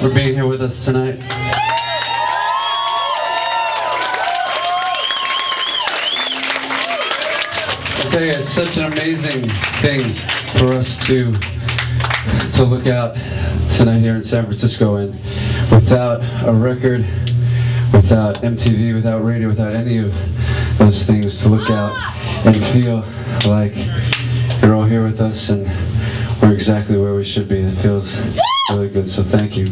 for being here with us tonight. I tell you, it's such an amazing thing for us to to look out tonight here in San Francisco and without a record, without MTV, without radio, without any of those things to look out and feel like you're all here with us and we're exactly where we should be. It feels really good, so thank you.